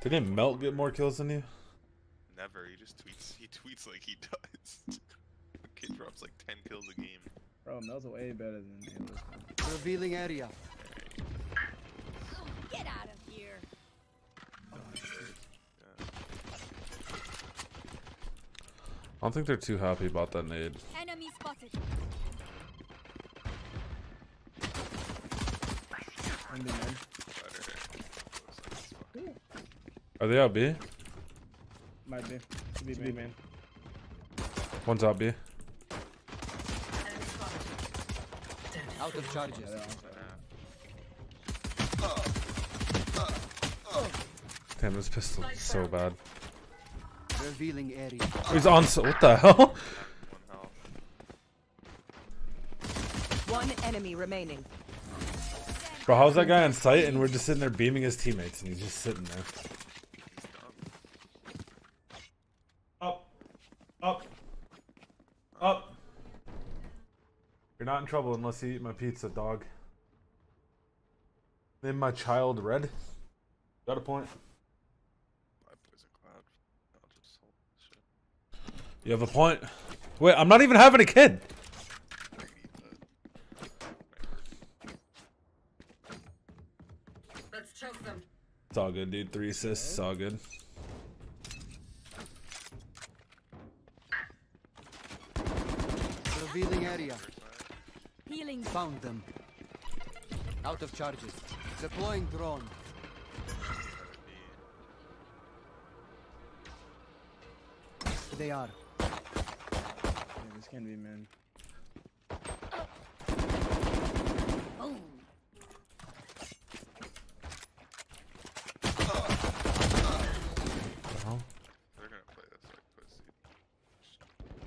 Didn't Melt get more kills than you? Never. He just tweets. He tweets like he does. Kid drops like 10 kills a game. Bro, Mel's way better than Halo. Revealing area. Get out of here. I don't think they're too happy about that nade. Enemy spotted. One B man. Better. Are they out B? Might be. Could be B man. One's out B. Out of charges. Yeah, they're on site. Damn, this pistol is so bad. Revealing area. He's on. So what the hell? One. One enemy remaining. Bro, how's that guy on site and we're just sitting there beaming his teammates and he's just sitting there. He's done. Up. Up. Up. You're not in trouble unless you eat my pizza, dog. Name my child Red. Got a point. Five poison cloud. I'll just hold this shit. You have a point. Wait, I'm not even having a kid. I can eat that. Let's choke them. It's all good, dude. Three assists. It's all good. Revealing area. Healing. Found them. Out of charges. Deploying drone. They are. Yeah, this can be man. Boom. They're gonna play this like pussy.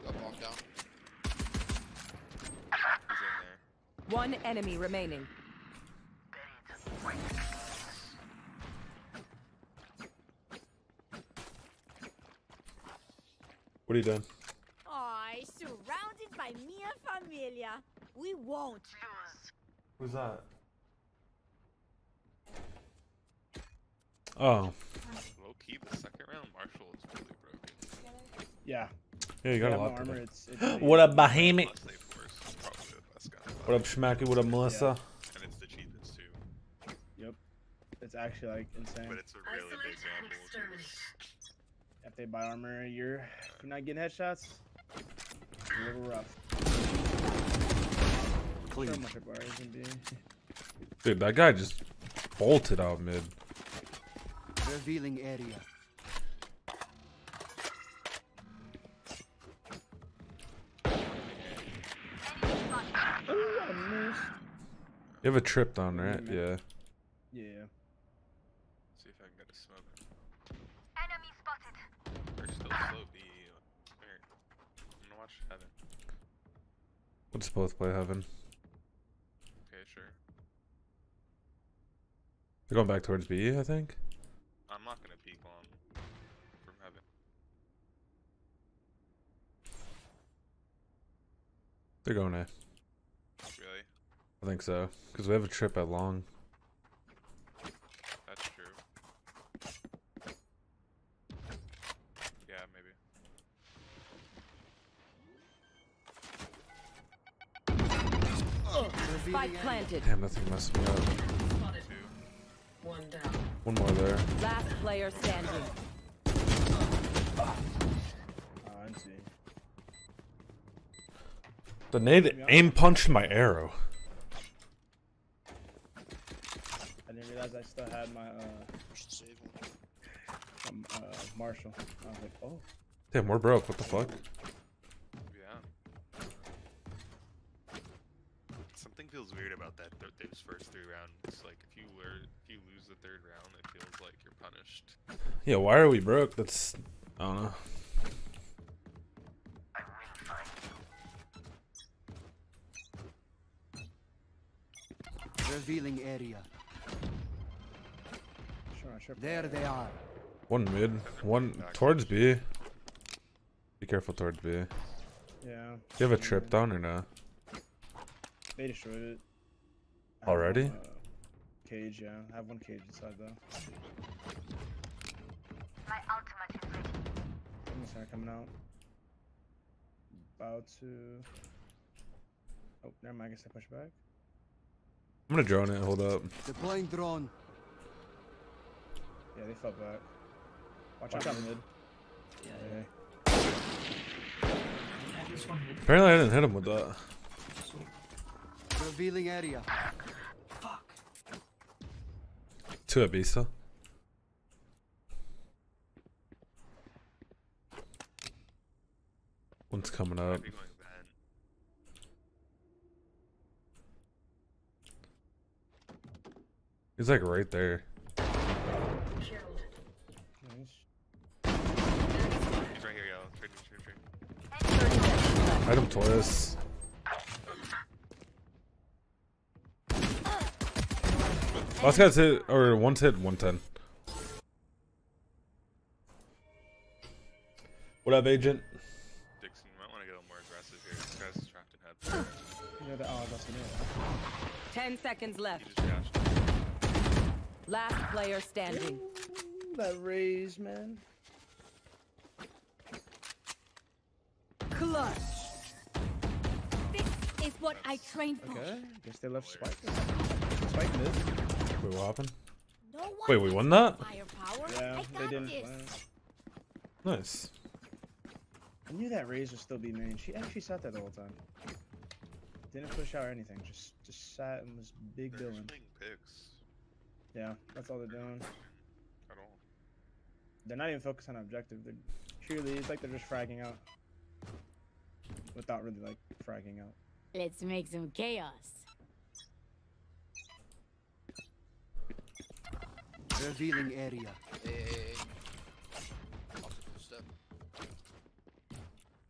Up, off, down. He's in there. One enemy remaining. What are you doing? I surrounded by Mia Familia. We won't lose. Who's that? Oh. Low key, the second round, Marshal is really broken. Yeah. Yeah, you They got a have lot armor. It's, it's What up, Bahamic? Plus they force probably the best gun. What up, Schmacky? What up, Melissa? And it's the cheapest too. Yep. It's actually like insane. But it's a really big gamble. If they buy armor, you're you're not getting headshots. A little rough. So much of ours can be. Dude, that guy just bolted out mid. Revealing area. You have a trip down, right? Mhm. Yeah. Yeah. See if I can get a smoke. Enemy spotted. They're still slow B. Here. I'm gonna watch heaven. Let's both play heaven. Okay, sure. They're going back towards B, I think. I'm not gonna peek on from heaven. They're going A. Really? I think so. Because we have a trip at long. That's true. Yeah, maybe. Revealing Spike area. planted. Damn, that thing messed me up. One down. One more there. Last player standing. Oh, I see. The nade aim punched my arrow. I didn't realize I had my uh, save um, uh Marshal. I was like, oh. Damn, we're broke. What the fuck? Yeah. Something feels weird about that. Th- those first three rounds. Like if you were, if you lose the third round, it feels like you're punished. Yeah, why are we broke? That's. I don't know. Revealing area. Sure, sure. There they are. One mid. One towards B. Be careful towards B. yeah You Yeah. have a trip down or no? They destroyed it. I have Already? uh, cage, yeah. I have one cage inside though. My I'm just coming out. About to. Oh, never mind. I guess I push back. I'm gonna drone it. Hold up. Deploying drone. Yeah, they fell back. Watch out mid. Yeah. Apparently, I didn't hit him with that. Revealing area. Two at B. One's coming up. Might be going bad. He's like right there. Killed. Nice. He's right here, yellow. Trade, trade, trade. 30 seconds left. Item twice. Last guy's hit, or one's hit 110. What up, agent? Dixon, you might want to get a little more aggressive here. This guy's trapped in head. You know that. Oh, that's new. 10 seconds left. Last player standing. Ooh, that Raze, man. Clutch. This is what I trained for. Okay. Guess they left Spike. Spike mid. Wait, what happened? No Wait, we won that? Firepower. Yeah, they didn't. this. Nice. I knew that Raze would still be main. She actually sat there the whole time. Didn't push out or anything. Just just sat and was big They're billing. picks. Yeah, that's all they're doing. At all. They're not even focused on objective. They're truly it's like they're just fragging out. Without really like fragging out. Let's make some chaos. Revealing area. Hey, hey, hey. Off the two step.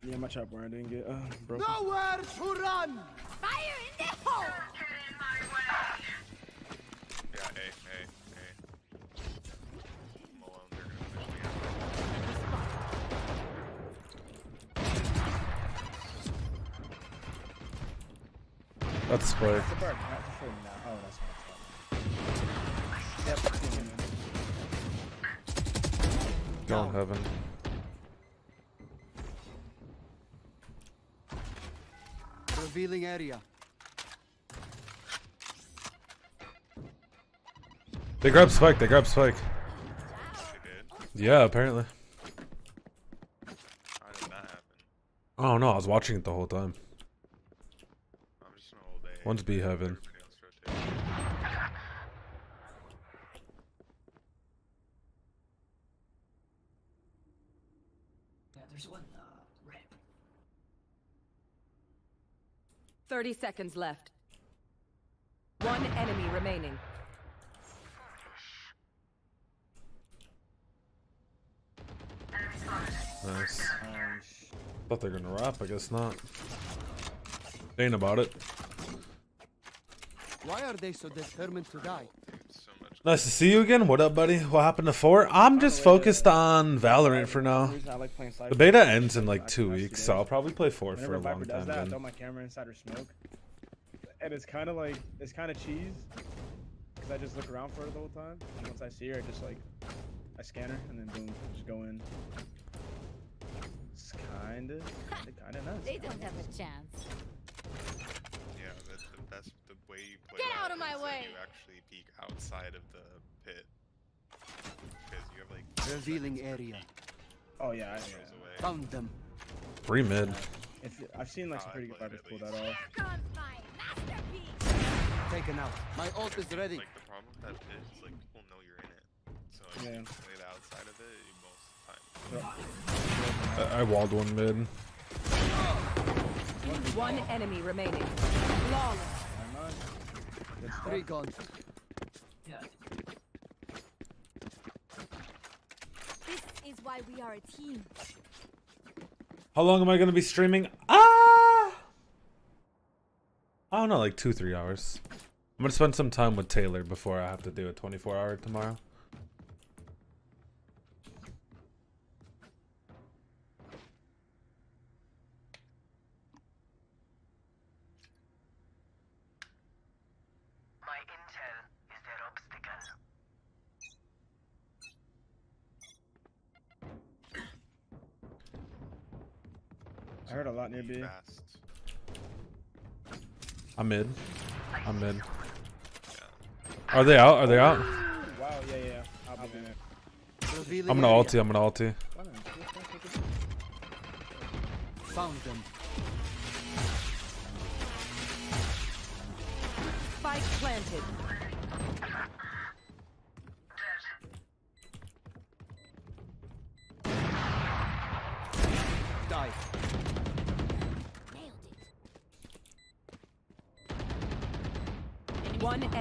Yeah, my chop where I didn't get uh broken. Nowhere to run. Fire in the hole! That's spike. That's the part. Not the full now. Oh, that's not Yep. seen him. Going heaven. Revealing area. They grabbed spike. They grabbed spike. Yeah, apparently. How did that happen? Oh, I don't know. I was watching it the whole time. I'm just an old day. One's B heaven. Everybody else rotate. Yeah, there's one uh, red. 30 seconds left. One enemy remaining. Nice. Nice. Thought they're gonna wrap. I guess not. Ain't about it. Why are they so determined to die? Dude, so much. Nice to see you again. What up, buddy? What happened to four? I'm just focused on Valorant for now. The reason I like playing The Cypher beta ends in like two weeks, so I'll probably play four for a long Viper does time. that, I throw Then. my camera inside her smoke, and it's kind of like it's kind of cheese, because I just look around for her the whole time, and once I see her, I just like I scan her and then boom, just go in. It's kind of kind of nuts. They don't have a chance. Yeah, that, that, that's the way you play. Get out of my way. You actually peek outside of the pit. Because you have like. Revealing seconds per area. Oh yeah, I, goes yeah. Found them. Three mid. Uh, if I've seen like some Oh, pretty good played fighters pull that off. Here comes my masterpiece. Taken out. My ult is ready. Like the problem with that pit is like people know you're in it. So if Yeah. you play the outside of it, you most of the time. I, I walled one mid. One enemy remaining. Flawless. Three. Yeah. This is why we are a team. How long am I gonna be streaming? Ah, I don't know, like two, three hours. I'm gonna spend some time with Taylor before I have to do a 24 hour tomorrow. I heard a lot near B. Fast. I'm mid. I'm mid. Are they out? Are they out? Wow, yeah, yeah, yeah. I'll be there. I'm gonna area. ulti. I'm gonna ulti. Why not? Just don't take it. Found them. Spike planted.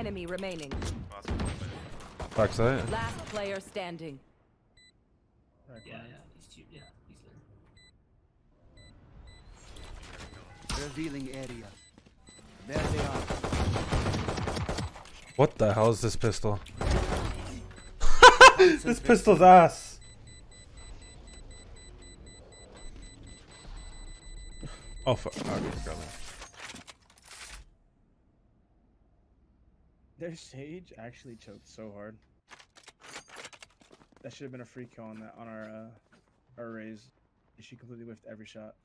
Enemy remaining. Last one player. Backside. Last player standing. Alright, Yeah, yeah, he's too, yeah, he's there. Revealing area. There they are. What the hell is this pistol? this pistol's ass. Oh fuck! Okay, got me. Their sage actually choked so hard. That should have been a free kill on that on our uh, our Raze. She completely whiffed every shot.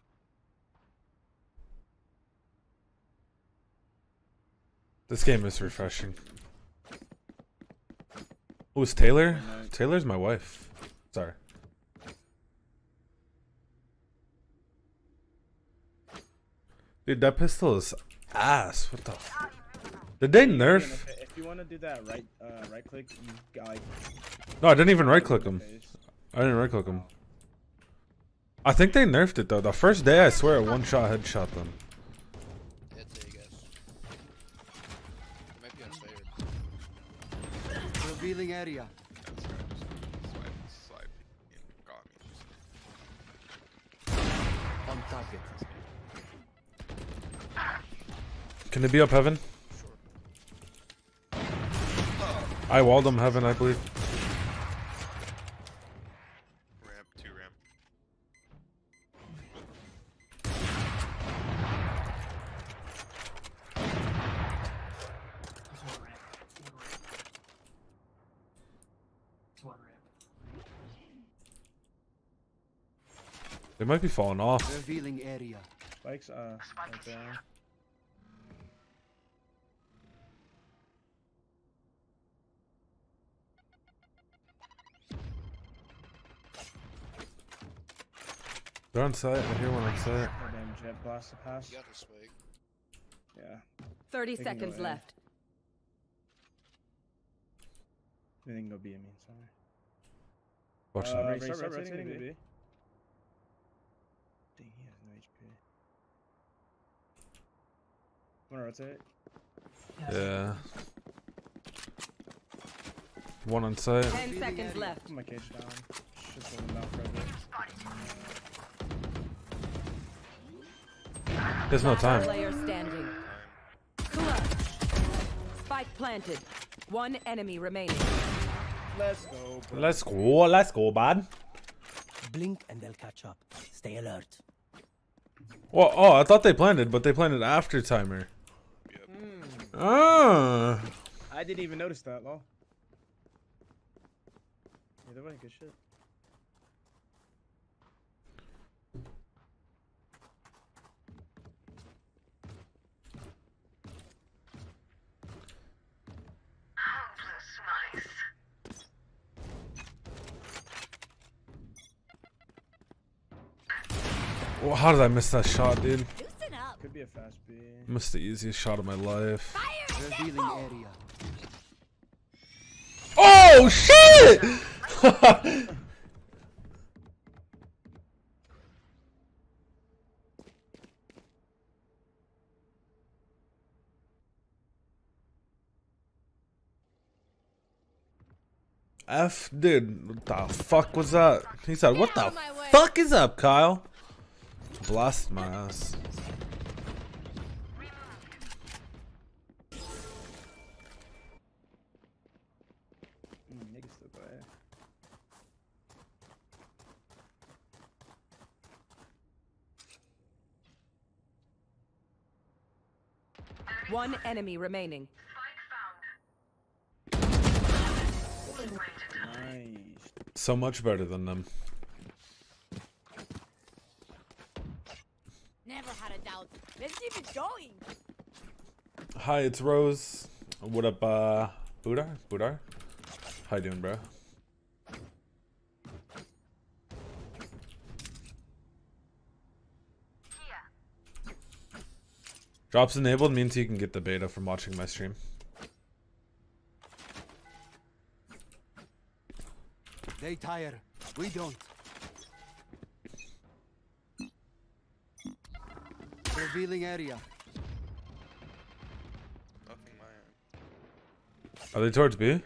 This game is refreshing. Who's Taylor? Taylor's my wife. Sorry. Dude, that pistol is ass. What the? Did they nerf? If, if you want to do that right uh, right click, you got like. No, I didn't even right click him. I didn't right click him. I think they nerfed it though. The first day, I swear, one shot headshot them. Hit it, I guess. It might be unfair. Revealing area. That's right. Just Swipe, swipe. You got me. On target. Can it be up heaven? I walled him heaven, I believe. Ramp, two ramp. There's one ramp. One ramp. It's one ramp. They might be falling off. Revealing area. Spikes, uh, right there. They're on site. I hear one on site. Goddamn Jett blast to pass. You got this, Swig. Yeah. 30 They seconds in. left. They didn't go B, I mean, sorry. Watch uh, that. Ray, start rotating to B. Dang, he has no HP. Wanna rotate? Yeah. One on site. 10 seconds left. Put my cage down. Should hold him down for a There's no time. Player standing. Clutch. Spike planted. One enemy remaining. Let's go. bro. Let's go. Let's go, bud. Blink and they'll catch up. Stay alert. Well, oh, I thought they planted, but they planted after timer. Yep. Ah. I didn't even notice that, lol. Either way, good shit. Well, how did I miss that shot, dude? Could be a fast B. Missed the easiest shot of my life. Area. Oh shit! F, dude, what the fuck was that? He said, "What the out of my way." fuck is up, Kyle?" Blast my ass. Niggas still go A. One enemy remaining. Nice. So much better than them. Hi, it's Rose. What up, uh, Budar? Budar? How you doing, bro? Drops enabled means you can get the beta from watching my stream. They tire. We don't. Revealing area. Nothing my end. Are they towards B? F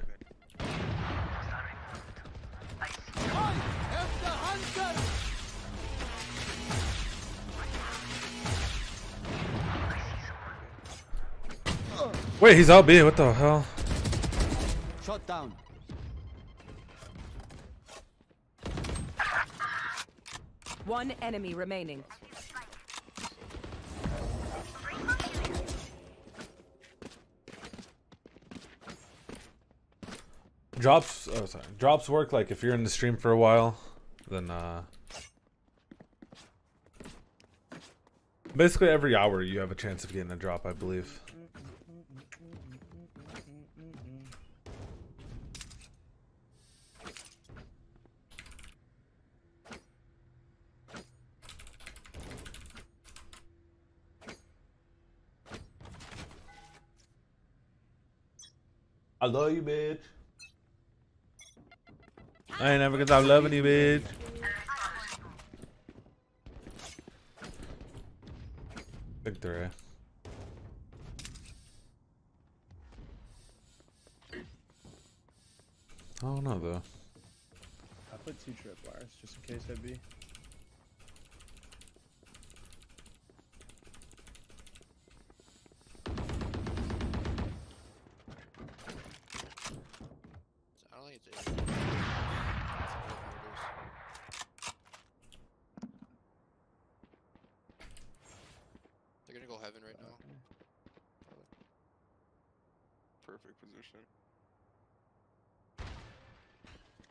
the hunter! Wait, he's out B. What the hell? Shot down. One enemy remaining. Drops. Oh, sorry. Drops work like if you're in the stream for a while, then uh. Basically, every hour you have a chance of getting a drop, I believe. I love you, bitch. I ain't never gonna stop loving you, bitch. Big three. I don't know though. I put two trip wires just in case I'd be. Perfect position.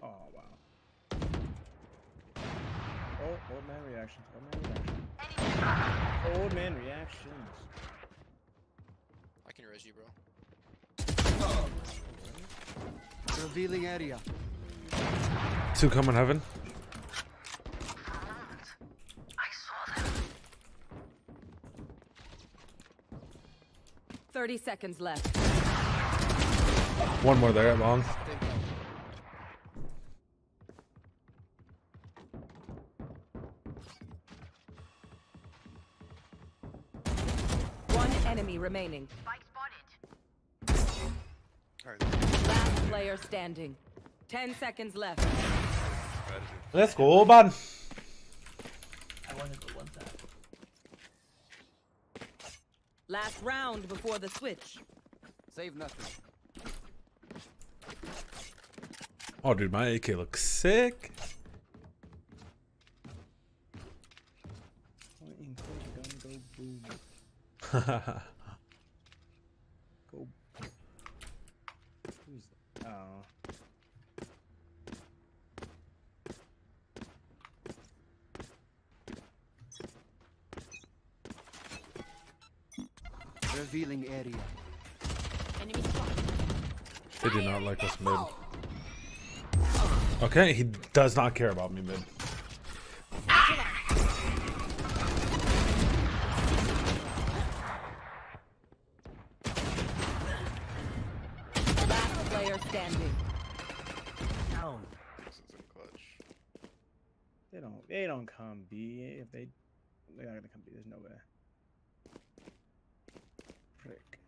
Oh wow. Oh, old man reactions. Old man reactions. Old man reactions. I can res you, bro. Revealing area. Two coming heaven. Thirty seconds left. One more there, long. One enemy remaining. Last player standing. Ten seconds left. Let's go, man. I wanted to one tap. Last round before the switch. Save nothing. Oh, dude, my AK looks sick. Go. Who's that? Oh. Revealing area. Enemy spotted. they do not like us mid. Okay, he does not care about me mid. Last player standing. Down. This is in clutch. They don't. They don't come B. If they, they're not gonna come B. There's no way. Frick.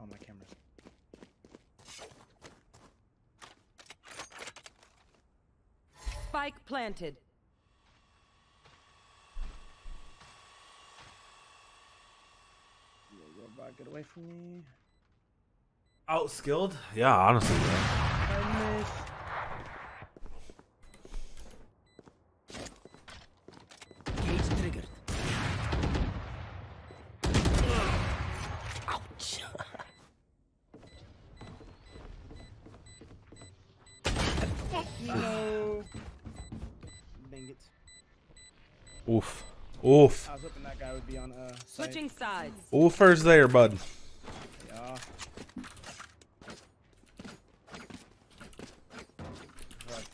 Oh my cameras. Spike planted. Yo, robot, get away from me. Outskilled? Yeah, honestly, Oof. Oof. I was hoping that guy would be on uh. site. Switching sides. Oofers there, bud. Yeah. Right.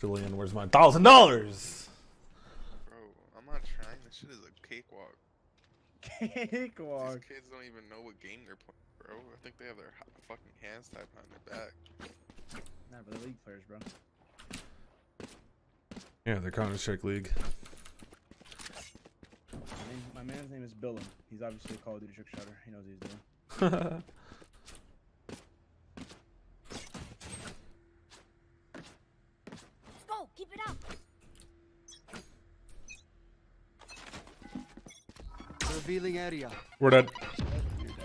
Julian, where's my thousand dollars? Bro, I'm not trying. This shit is a cakewalk. Cakewalk. These kids don't even know what game they're playing, bro. I think they have their fucking hands tied behind their back. Nah, but the league players, bro. Yeah, the Counter Strike League. My, name, my man's name is Billum. He's obviously a Call of Duty trick shotter. He knows what he's doing. Go, keep it up. Revealing area. We're dead. You're dead.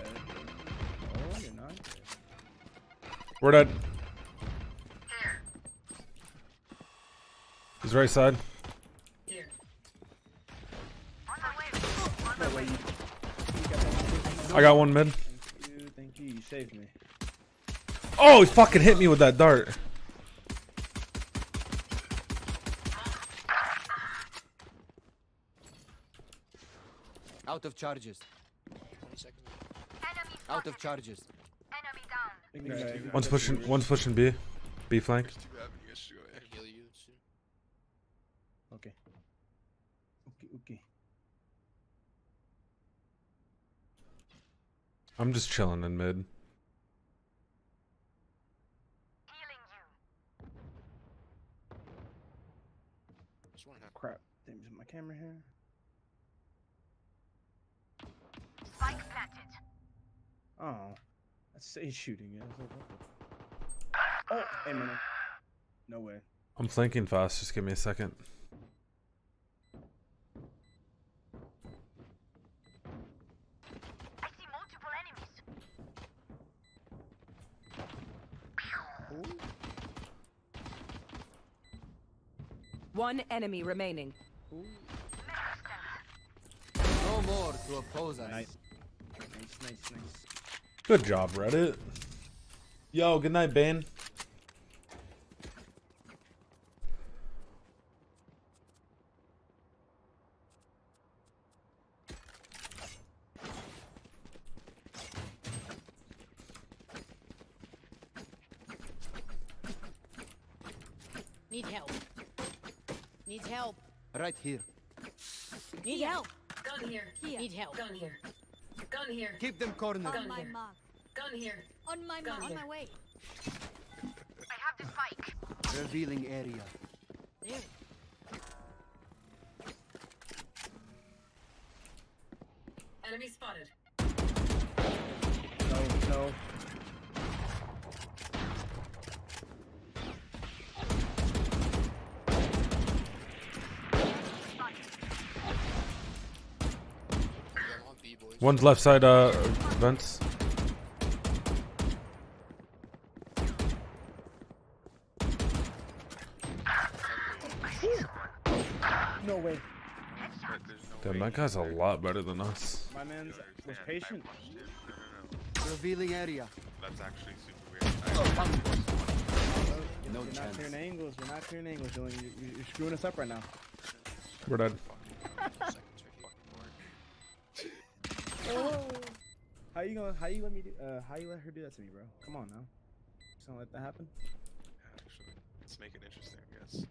Oh, you're not. We're dead. He's right side. Here. No way. You, you got that. I got one mid. Thank you. Thank you. You saved me. Oh, he fucking hit me with that dart. Out of charges. 20. Out of charges. Think you guys- One's pushing. One's pushing B. B flank. There's two avenues to go I in. can heal you soon. Okay. Okay, okay. I'm just chilling in mid. Just one half. Crap. Damn, is my camera here? Oh. That's Sage shooting it. Like, what the- Oh, hey, minute. No way. I'm flanking fast. Just give me a second. One enemy remaining. No more to oppose us. Nice. Nice, nice, nice. Good job, Reddit. Yo, good night, Bane. Need help. Need help. Right here. Need help. Gun here. Here. Need help. Gun here. Gun here. Keep them cornered. On Gun my here. mark. Gun here. On my Gun mark. On here. my way. I have the spike. Revealing area. There. Enemy spotted. No, no. Yeah, I'm on B, boys. One's left side. Uh, vents. No way. But there's no Damn, that guy's a lot better than us. My man's there. was patient. Revealing area. That's actually super weird. I- No You're not chance. clearing angles. You're not clearing angles, Julian. You, you, you're screwing us up right now. We're dead. Right. How you gonna? How you let me do? Uh, how you let her do that to me, bro? Come on now. Just gonna let that happen? Actually, let's make it interesting, I guess.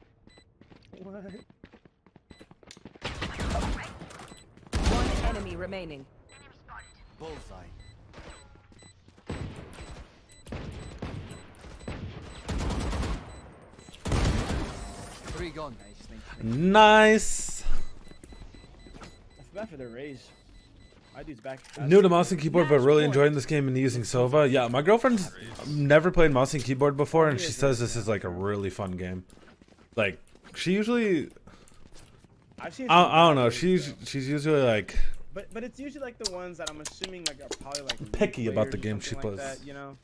What? One enemy remaining. Bullseye. Three gone. Nice, thank you. Nice. I feel bad for the Raze. My dude's back. Uh, new to mouse and keyboard, but really enjoying this game and using Sova. Yeah, my girlfriend's never played mouse and keyboard before, and she says this is like a really fun game. Like, she usually, I've. I, don't know, she's she's usually like, But but it's usually like the ones that I'm assuming like are probably like Picky about the game she something like plays. That, you know,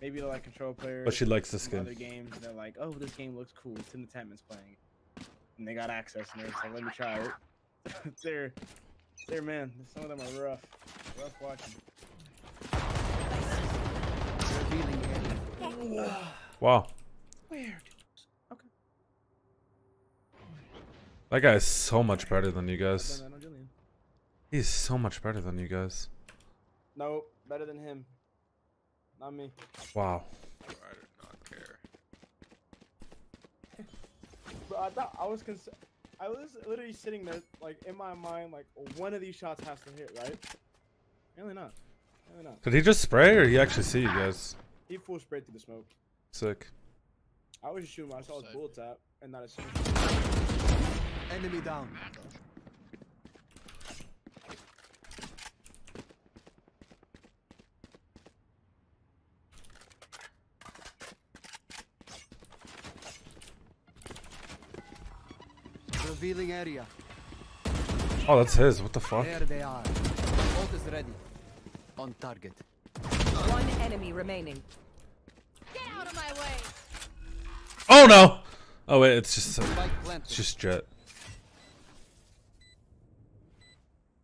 maybe they're like control players. but she likes the some skin. Other games they're like, oh, this game looks cool. TimTheTatman's playing, and they got access and they're just like, let me try it. they're they're man. Some of them are rough, rough watching. Revealing. Wow, Weird. Okay. that guy is so much better than you guys. done that on Julian. He's so much better than you guys. No, better than him. Not me. Wow. I do not care. But I thought I was cons- I was literally sitting there, like in my mind, like one of these shots has to hit, right? Really not. Really not. Did he just spray or he actually see you guys? He full sprayed through the smoke. Sick. I was just shooting. when I saw his Sick. bullet tap, and not a single. Enemy down. Revealing area. Oh, that's his. What the fuck? There they are. Ult is ready. On target. One enemy remaining. Get out of my way. Oh no! Oh wait, it's just Spike planted. it's just Jett.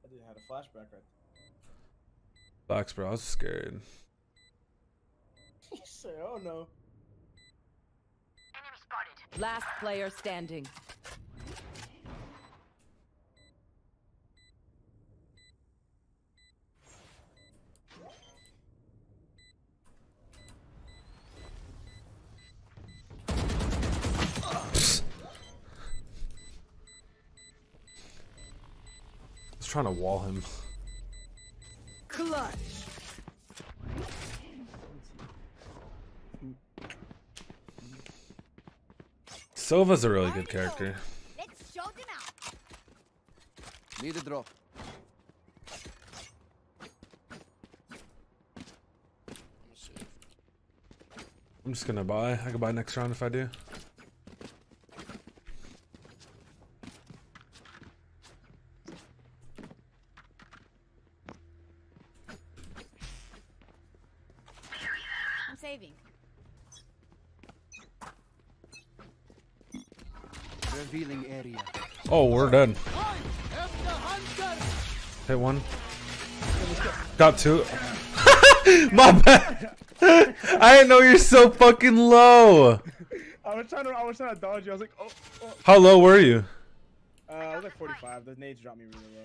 I did had a flashback right. Facts, bro. I was scared. He said, "Oh no." Last player standing. Trying to wall him. Clutch. Sova's a really good character. Let's show them out. Need a drop. I'm. I'm just gonna buy. I can buy next round if I do. Oh. Hit one. Got two. My bad. I didn't know you're so fucking low. I was trying to. I was trying to dodge you. I was like, "Oh." oh. How low were you? Uh, I was like 45. The nades dropped me really low.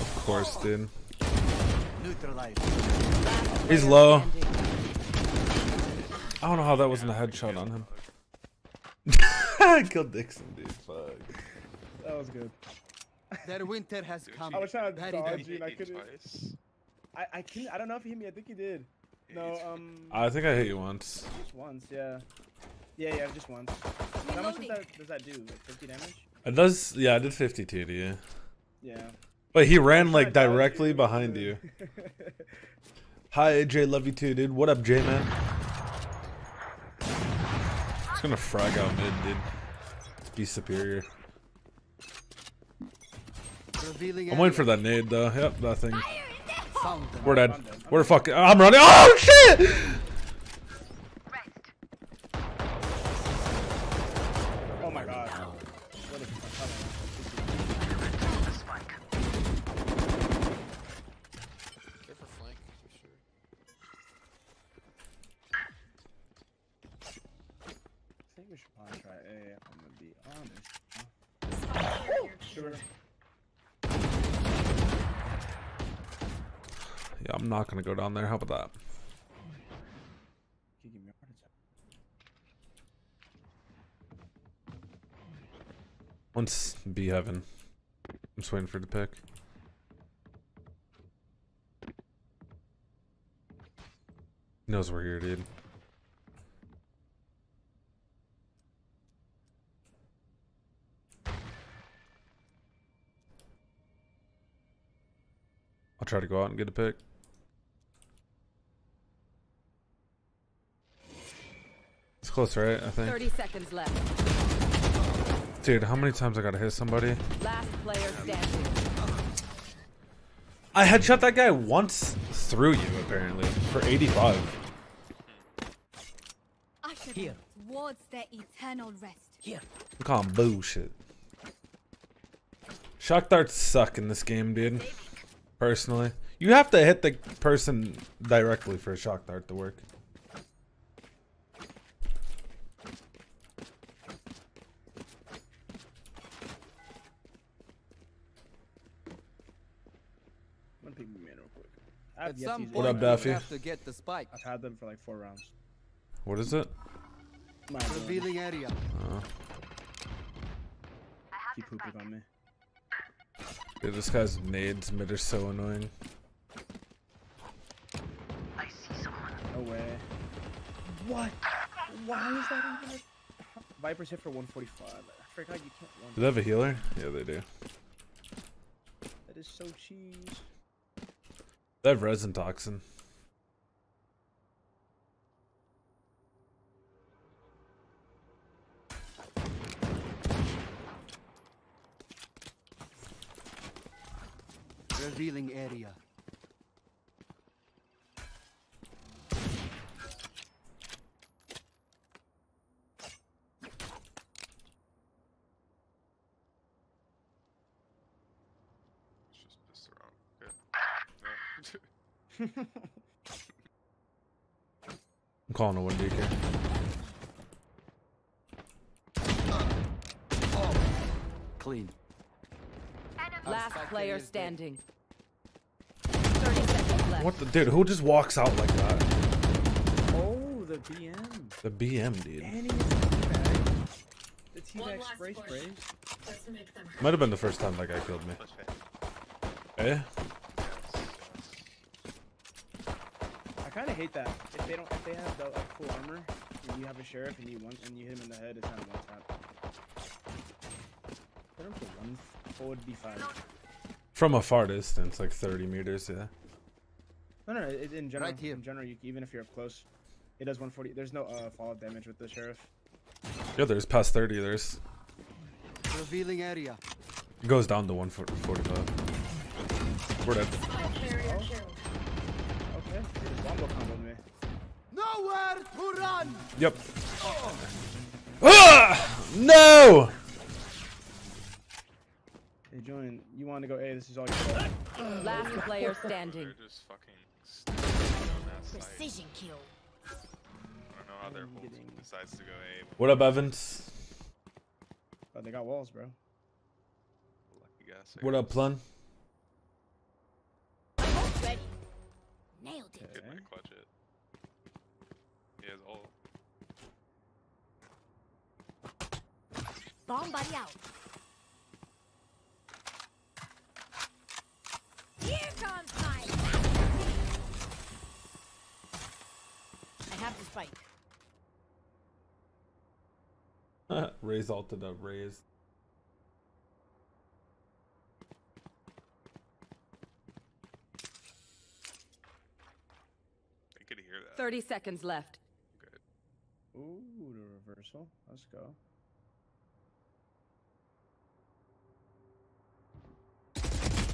Of course, dude. Neutralized. He's low. I don't know how that wasn't a headshot on him. I killed Dixon, dude. Fuck. That was good. Their winter has come. I was trying to dodge you, and I Hit me couldn't. twice. I I couldn't. I don't know if he hit me. I think he did. No, um, I think I hit you once. just once. Yeah. Yeah, yeah, just once. How much does that, does that do? Like 50 damage? It does. Yeah, I did 52 to you. Yeah. But he ran like directly you, behind you. Hi, AJ. Love you too, dude. What up, J man? Gonna frag out mid, dude. Be superior. I'm waiting for that nade though. Yep, that thing. We're. Dead. We're fucking. I'm running. Oh shit! Oh my god. What a Care for flank, for sure. I think we should probably try A. I'm gonna be honest. Spike carrier. Sure. Yeah, I'm not gonna go down there. How about that? You give me a heart attack. Once B heaven. I'm just waiting for the pick. He knows we're here, dude. I'll try to go out and get a pick. Close, right? I think. 30 seconds left. Dude, how many times I gotta hit somebody? Last player standing. I headshot that guy once through you, apparently, for 85. Usher Here. them towards their eternal rest. Here. I'm calling bullshit. Shock darts suck in this game, dude. Personally. You have to hit the person directly for a shock dart to work. have At yet some use What up, Daffy? we have to get the spike. I've had them for like four rounds. What is it? My. Revealing area. Uh, oh. Keep pooping on me. Dude, this guy's nades mid are so annoying. I see No way. What? Why is that even? A... Vipers hit for 145. I forgot you can't one. Do they have a healer? Yeah, they do. That is so cheese. They have resin toxin. Revealing area. It's just pissed around. Good. Yeah. I'm calling a one DK. Clean. Last player carrier is dead. standing. 30 seconds left. What the dude? Who just walks out like that? Oh, the BM. The BM dude. Danny is teabag. The One teabag last spray push. sprays. Just to make them Might have been the first time that guy killed me. Push it. Eh? Yes, I kind of hate that. If they don't, if they have the like, full armor, and you have a sheriff and you one and you hit him in the head, it's kind of one tap. Put him for one forward D5. From a far distance, like 30 meters, yeah. No, no, it, in general, Right in general, you, even if you're up close, it does 140. There's no uh, falloff damage with the sheriff. Yeah, there's past 30, there's. Revealing area. It goes down to 145. We're dead. Spike carrier killed. Okay, he just wombo comboed me. Nowhere to run. Yep. Ah! No! Hey, Julian, you want to go? Hey, this is all your fault. Last player standing. They're just fucking on that side. Precision kill. I don't know how their I'm whole getting- team decides to go A. What up, Evans? Oh, they got walls, bro. Lucky guess. I What up, guess. Plun? Nailed it. Kid Okay. clutch it. He has ult. Bomb buddy out. Here comes my. I have the spike. Raze alted up, Raze. I could hear that. 30 seconds left. Good. Ooh, the reversal. Let's go.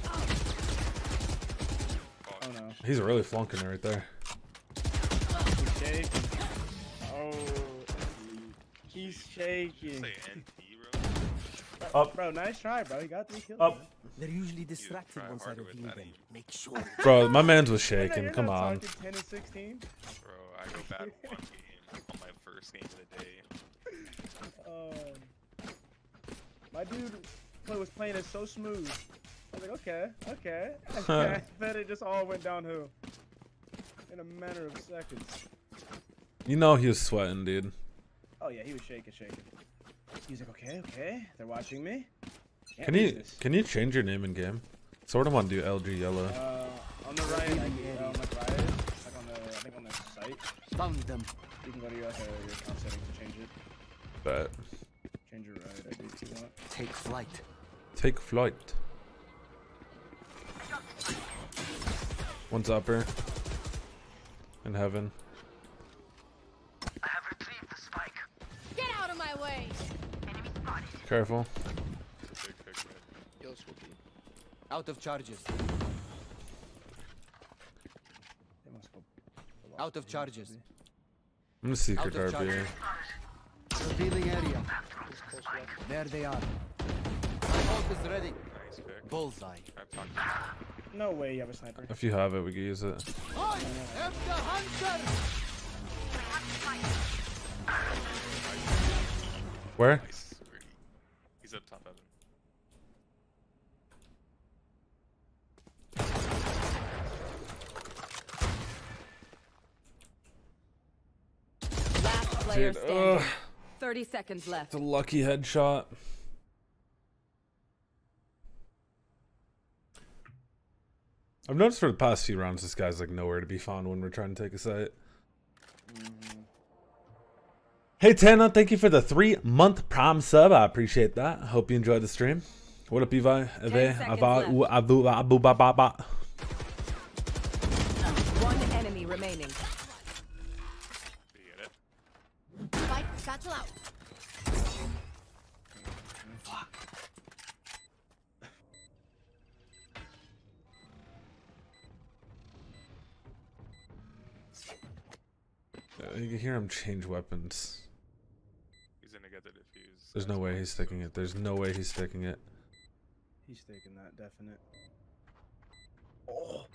Fuck. Oh no. He's really flunking it right there. He's shaking. Oh, he's Did you shaking. Say NT, bro? Up. Bro, nice try, bro. You got three kills. Up. man. They're usually distracted once I reveal them. Make sure. Bro, my man's was shaking. Come on. 10 and 16. Bro, I go back one game on my first game of the day. Um, my dude play, was playing it so smooth. I was like, okay, okay. okay. then it just all went downhill in a matter of seconds. You know he was sweating, dude. Oh yeah, he was shaking, shaking. He's like, okay, okay, they're watching me. Can't Can you this. can you change your name in game? Sort of want to do LG Yelo. Uh, on the right, like, uh, on like Riot, like on the, I think on the site, Found them. you can go to your, like, uh, your account settings to change it. But Change your Riot ID if you want. Take flight. take flight. One's upper. In heaven. Careful. Out of charges. They must go. go Out of charges. I'm gonna secret Out. Revealing area. There they are. My ult is ready. Nice. Bullseye. No way you have a sniper. If you have it, we can use it. I am the hunter. Where? Nice. Where he- He's up top heaven. Player dude. standing. Ugh, 30 seconds left. it's a lucky headshot. I've noticed for the past few rounds, this guy's like nowhere to be found when we're trying to take a site. Mm-hmm. Hey Tana, thank you for the three month prime sub. I appreciate that. Hope you enjoyed the stream. What up, Levi? Eve, seconds Ava, left. u- abu, abu, ba, ba, ba. One You can hear him change weapons. He's gonna get the defuse. There's no way he's sticking it. There's no way he's sticking it. He's sticking that definite. Oh,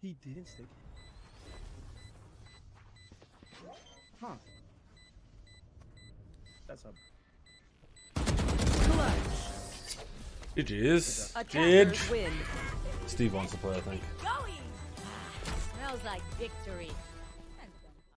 he didn't stick it. Huh. That's a GG's. Attackers Gidge. Steve wants to play, I think. Going. Smells like victory.